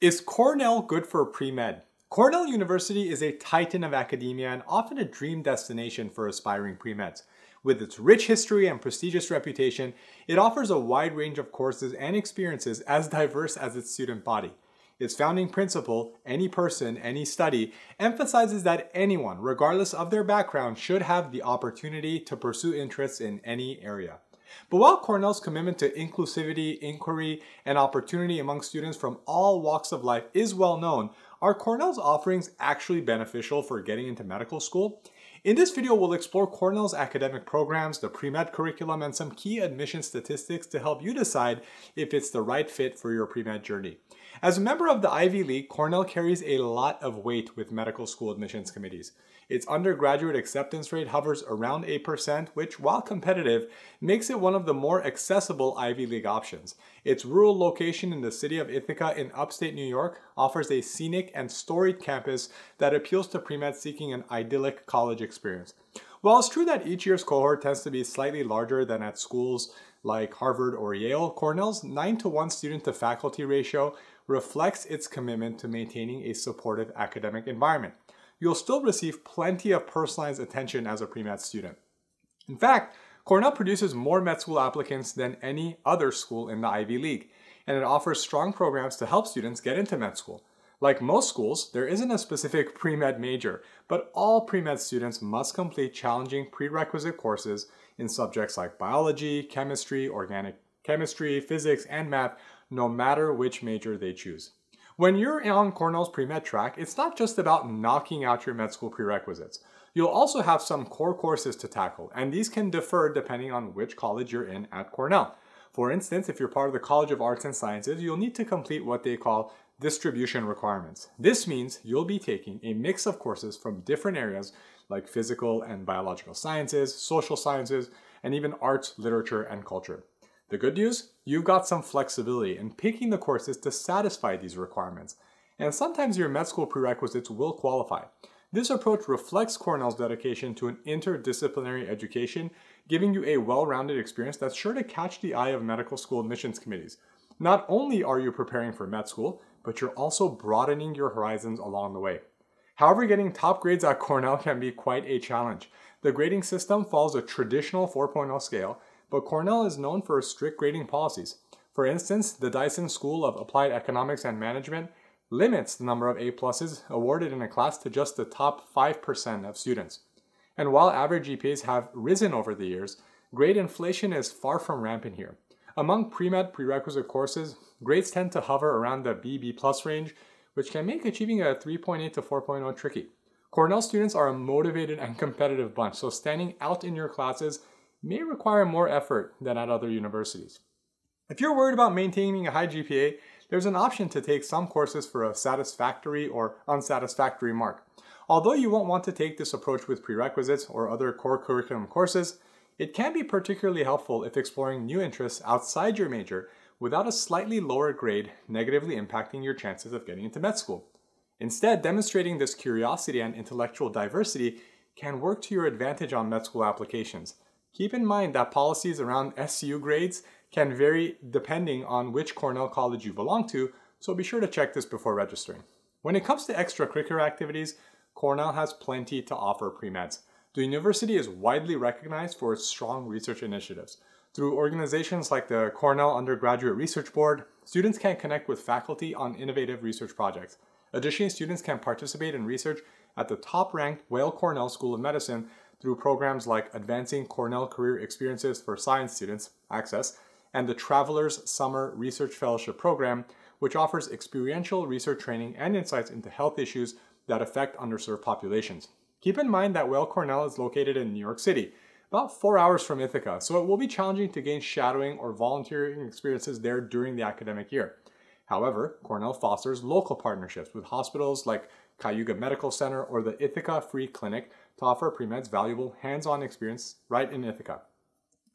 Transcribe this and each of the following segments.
Is Cornell good for pre-med? Cornell University is a titan of academia and often a dream destination for aspiring pre-meds. With its rich history and prestigious reputation, it offers a wide range of courses and experiences as diverse as its student body. Its founding principle, any person, any study, emphasizes that anyone, regardless of their background, should have the opportunity to pursue interests in any area. But while Cornell's commitment to inclusivity, inquiry, and opportunity among students from all walks of life is well known, are Cornell's offerings actually beneficial for getting into medical school? In this video, we'll explore Cornell's academic programs, the pre-med curriculum, and some key admission statistics to help you decide if it's the right fit for your pre-med journey. As a member of the Ivy League, Cornell carries a lot of weight with medical school admissions committees. Its undergraduate acceptance rate hovers around 8%, which, while competitive, makes it one of the more accessible Ivy League options. Its rural location in the city of Ithaca in upstate New York offers a scenic and storied campus that appeals to pre-med seeking an idyllic college experience. While it's true that each year's cohort tends to be slightly larger than at schools like Harvard or Yale, Cornell's 9 to 1 student to faculty ratio reflects its commitment to maintaining a supportive academic environment you'll still receive plenty of personalized attention as a pre-med student. In fact, Cornell produces more med school applicants than any other school in the Ivy League, and it offers strong programs to help students get into med school. Like most schools, there isn't a specific pre-med major, but all pre-med students must complete challenging prerequisite courses in subjects like biology, chemistry, organic chemistry, physics, and math, no matter which major they choose. When you're on Cornell's pre-med track, it's not just about knocking out your med school prerequisites. You'll also have some core courses to tackle, and these can differ depending on which college you're in at Cornell. For instance, if you're part of the College of Arts and Sciences, you'll need to complete what they call distribution requirements. This means you'll be taking a mix of courses from different areas like physical and biological sciences, social sciences, and even arts, literature, and culture. The good news? You've got some flexibility in picking the courses to satisfy these requirements, and sometimes your med school prerequisites will qualify. This approach reflects Cornell's dedication to an interdisciplinary education, giving you a well-rounded experience that's sure to catch the eye of medical school admissions committees. Not only are you preparing for med school, but you're also broadening your horizons along the way. However, getting top grades at Cornell can be quite a challenge. The grading system follows a traditional 4.0 scale, but Cornell is known for strict grading policies. For instance, the Dyson School of Applied Economics and Management limits the number of A pluses awarded in a class to just the top 5% of students. And while average GPAs have risen over the years, grade inflation is far from rampant here. Among pre-med prerequisite courses, grades tend to hover around the BB plus range, which can make achieving a 3.8 to 4.0 tricky. Cornell students are a motivated and competitive bunch, so standing out in your classes may require more effort than at other universities. If you're worried about maintaining a high GPA, there's an option to take some courses for a satisfactory or unsatisfactory mark. Although you won't want to take this approach with prerequisites or other core curriculum courses, it can be particularly helpful if exploring new interests outside your major without a slightly lower grade negatively impacting your chances of getting into med school. Instead, demonstrating this curiosity and intellectual diversity can work to your advantage on med school applications, Keep in mind that policies around SU grades can vary depending on which Cornell college you belong to, so be sure to check this before registering. When it comes to extracurricular activities, Cornell has plenty to offer pre-meds. The university is widely recognized for its strong research initiatives. Through organizations like the Cornell Undergraduate Research Board, students can connect with faculty on innovative research projects. Additionally, students can participate in research at the top-ranked Weill Cornell School of Medicine through programs like Advancing Cornell Career Experiences for Science Students, ACCESS, and the Travelers Summer Research Fellowship Program, which offers experiential research training and insights into health issues that affect underserved populations. Keep in mind that Weill Cornell is located in New York City, about four hours from Ithaca, so it will be challenging to gain shadowing or volunteering experiences there during the academic year. However, Cornell fosters local partnerships with hospitals like Cayuga Medical Center or the Ithaca Free Clinic to offer pre-meds valuable hands-on experience right in Ithaca.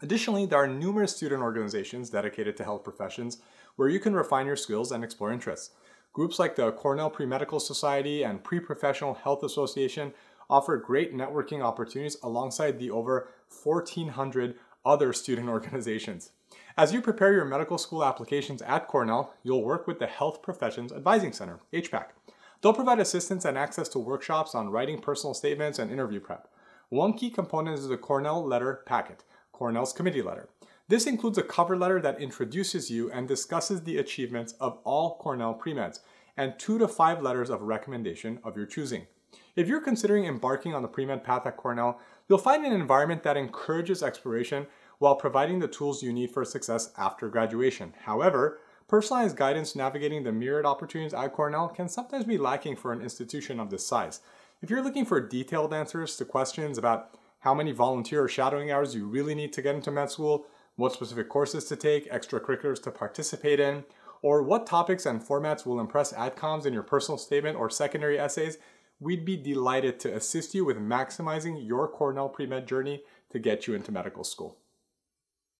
Additionally, there are numerous student organizations dedicated to health professions where you can refine your skills and explore interests. Groups like the Cornell Pre-Medical Society and Pre-Professional Health Association offer great networking opportunities alongside the over 1,400 other student organizations. As you prepare your medical school applications at Cornell, you'll work with the Health Professions Advising Center, HPAC. They'll provide assistance and access to workshops on writing personal statements and interview prep. One key component is the Cornell Letter Packet, Cornell's committee letter. This includes a cover letter that introduces you and discusses the achievements of all Cornell pre-meds, and two to five letters of recommendation of your choosing. If you're considering embarking on the pre-med path at Cornell, you'll find an environment that encourages exploration while providing the tools you need for success after graduation. However, personalized guidance navigating the myriad opportunities at Cornell can sometimes be lacking for an institution of this size. If you're looking for detailed answers to questions about how many volunteer or shadowing hours you really need to get into med school, what specific courses to take, extracurriculars to participate in, or what topics and formats will impress AdComs in your personal statement or secondary essays, we'd be delighted to assist you with maximizing your Cornell pre-med journey to get you into medical school.